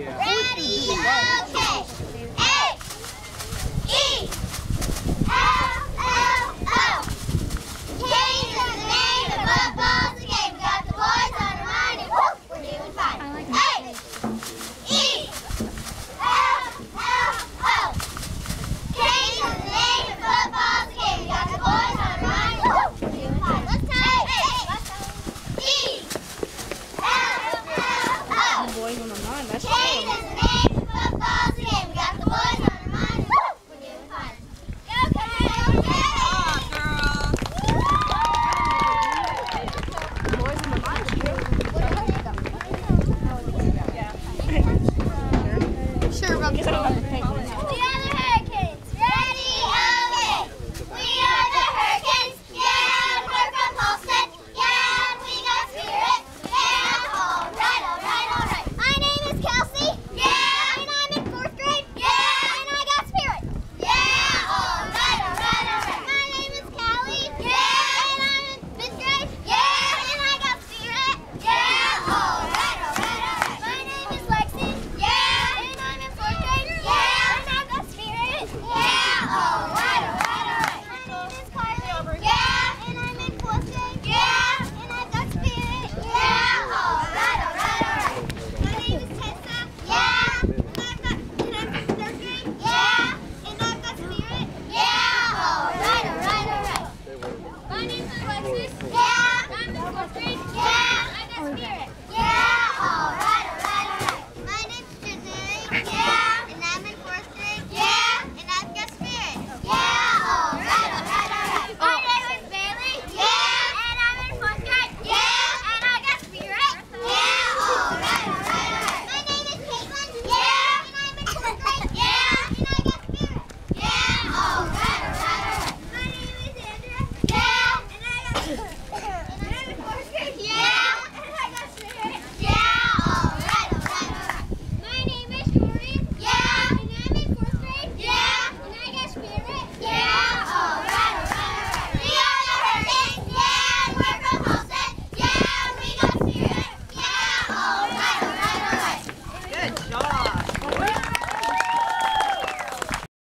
Ready? Okay. H E L L O. Change the name of football's the game. We got the boys on the line and whoop, we're doing fine. H E L L O. Change the name of football's the game. We got the boys on the line and whoop, we're doing fine. Let's time. E L L O. Boys on the line. That's Change the name of football's the game. We got the boys on the line. Woo! We're doing fine. Okay, okay. Sure, we'll get it.